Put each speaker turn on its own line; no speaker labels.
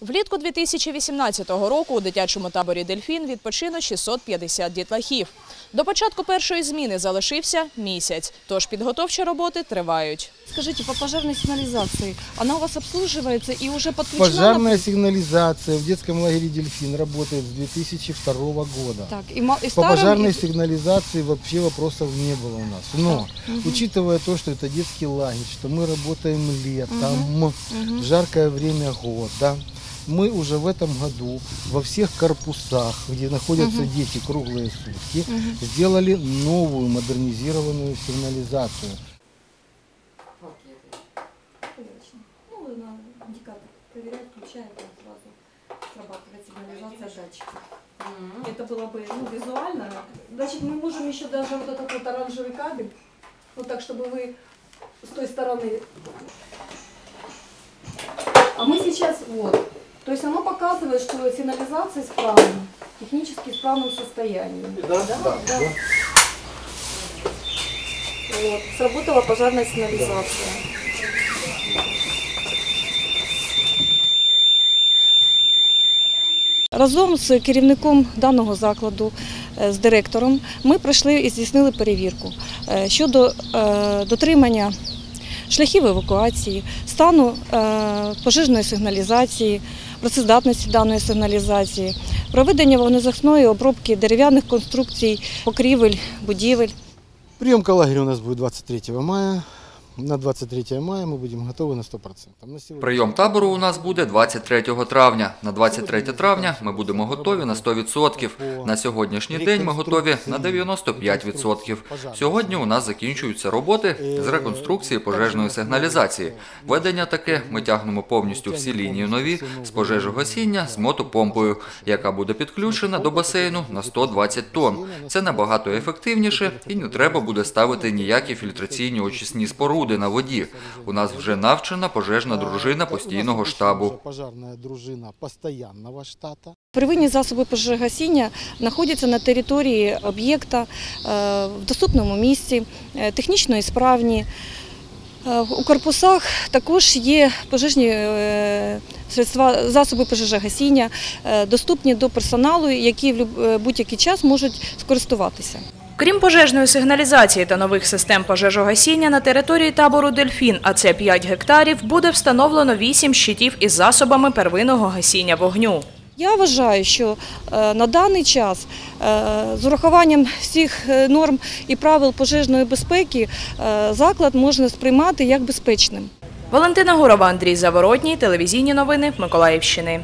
Влітку 2018 року у дитячому таборі «Дельфін» відпочино 650 дітлахів. До початку першої зміни залишився місяць, тож підготовчі роботи тривають.
Скажите, по пожарной сигнализации, она у вас обслуживается и уже подключена?
Пожарная сигнализация в детском лагере «Дельфин» работает с 2002 года.
Так, и, ма- и
По
старом,
пожарной
и-
сигнализации вообще вопросов не было у нас. Но, учитывая то, что это детский лагерь, что мы работаем летом, в жаркое время года, мы уже в этом году во всех корпусах, где находятся дети круглые сутки, сделали новую модернизированную сигнализацию.
Ну. Это было бы ну, визуально. Значит, мы можем еще даже вот этот вот оранжевый кабель, вот так, чтобы вы с той стороны. А мы сейчас вот. То есть оно показывает, что сигнализация исправна, технически исправном состоянии.
Да, да, да.
Вот. Сработала пожарная сигнализация.
Разом з керівником даного закладу, е, з директором, ми пройшли і здійснили перевірку е, щодо е, дотримання шляхів евакуації, стану пожежної сигналізації, працездатності даної сигналізації, проведення вогнезахисної обробки дерев'яних конструкцій, покрівель, будівель.
Прийомка лагеря у нас буде 23 мая. На 23 мая мы будем готовы на 100%. На сегодня-
Прийом табору у нас буде 23 травня. На 23 травня ми будемо готові на 100%. На сьогоднішній день ми готові на 95%. Сьогодні у нас закінчуються роботи з реконструкції пожежної сигналізації. Ведення таке ми тягнемо повністю всі лінії нові з пожежогасіння з мотопомпою, яка буде підключена до басейну на 120 тонн. Це набагато ефективніше і не треба буде ставити ніякі фільтраційні очисні споруди на воді. У нас вже навчена пожежна дружина постійного штабу.
Дружина.
Первинні засоби пожежогасіння знаходяться на території об'єкта е, в доступному місці, е, технічно ісправні. Е, У корпусах також є пожежні е, средства, засоби пожежогасіння, е, доступні до персоналу, які в е, будь-який час можуть скористуватися.
Крім пожежної сигналізації та нових систем пожежогасіння на території табору «Дельфін», а це 5 гектарів, буде встановлено 8 щитів із засобами первинного гасіння вогню.
Я вважаю, що е, на даний час е, з урахуванням всіх е, норм і правил пожежної безпеки заклад можна сприймати як безпечним.
Валентина Гурова, Андрій Заворотній, телевізійні новини Миколаївщини.